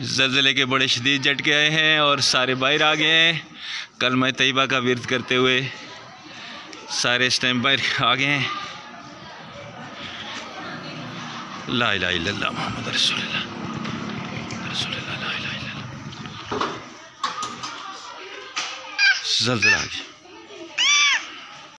जल्जले के बड़े शदीद झटके आए हैं और सारे बाहर आ गए हैं। कल मैं तयबा का विरद करते हुए सारे इस टाइम बाहर आ गए हैं। ला ला इल्लल्लाह मोहम्मद रसोल्ला रसूलुल्लाह जल्जला आ